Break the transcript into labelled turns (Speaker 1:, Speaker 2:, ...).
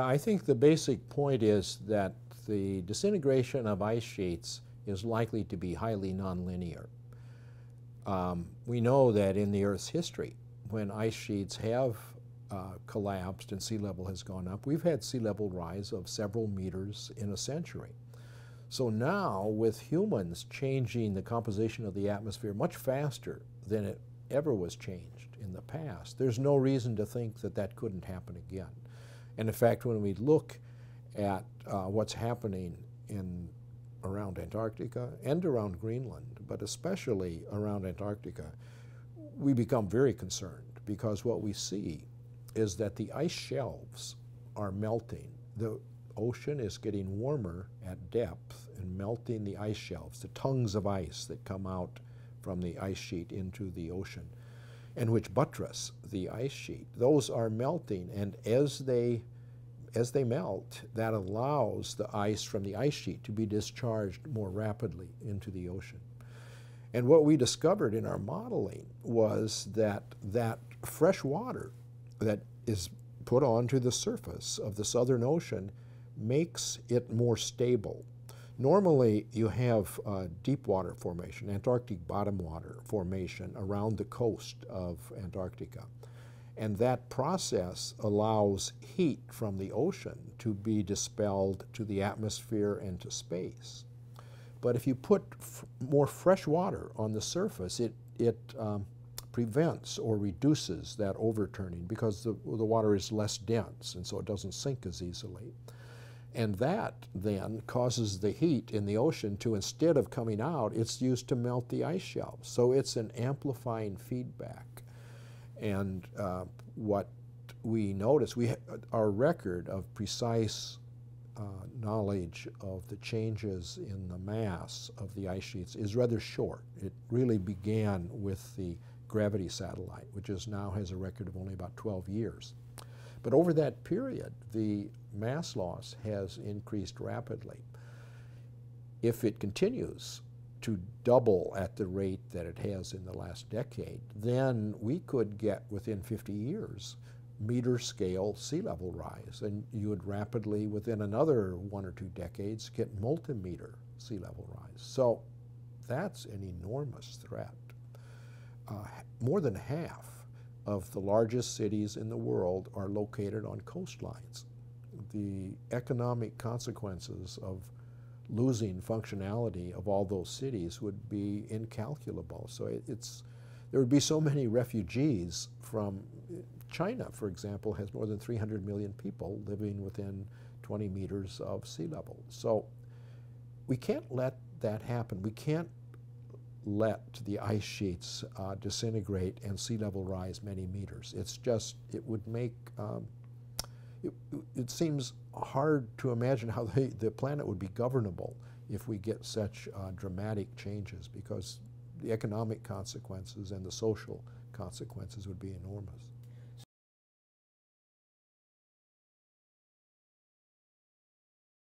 Speaker 1: I think the basic point is that the disintegration of ice sheets is likely to be highly nonlinear. Um, we know that in the Earth's history, when ice sheets have uh, collapsed and sea level has gone up, we've had sea level rise of several meters in a century. So now, with humans changing the composition of the atmosphere much faster than it ever was changed in the past, there's no reason to think that that couldn't happen again. And in fact, when we look at uh, what's happening in around Antarctica and around Greenland, but especially around Antarctica, we become very concerned because what we see is that the ice shelves are melting. The ocean is getting warmer at depth and melting the ice shelves, the tongues of ice that come out from the ice sheet into the ocean and which buttress the ice sheet. Those are melting and as they as they melt, that allows the ice from the ice sheet to be discharged more rapidly into the ocean. And what we discovered in our modeling was that that fresh water that is put onto the surface of the Southern Ocean makes it more stable. Normally, you have deep water formation, Antarctic bottom water formation around the coast of Antarctica. And that process allows heat from the ocean to be dispelled to the atmosphere and to space. But if you put more fresh water on the surface, it, it um, prevents or reduces that overturning because the, the water is less dense and so it doesn't sink as easily. And that then causes the heat in the ocean to, instead of coming out, it's used to melt the ice shelves. So it's an amplifying feedback. And uh, what we notice, we our record of precise uh, knowledge of the changes in the mass of the ice sheets is rather short. It really began with the gravity satellite, which is now has a record of only about 12 years. But over that period, the mass loss has increased rapidly. If it continues, to double at the rate that it has in the last decade, then we could get within 50 years meter scale sea level rise. And you would rapidly, within another one or two decades, get multimeter sea level rise. So that's an enormous threat. Uh, more than half of the largest cities in the world are located on coastlines. The economic consequences of losing functionality of all those cities would be incalculable. So it, it's there would be so many refugees from China, for example, has more than 300 million people living within 20 meters of sea level. So we can't let that happen. We can't let the ice sheets uh, disintegrate and sea level rise many meters. It's just, it would make, um, it, it seems hard to imagine how the, the planet would be governable if we get such uh, dramatic changes because the economic consequences and the social consequences would be enormous.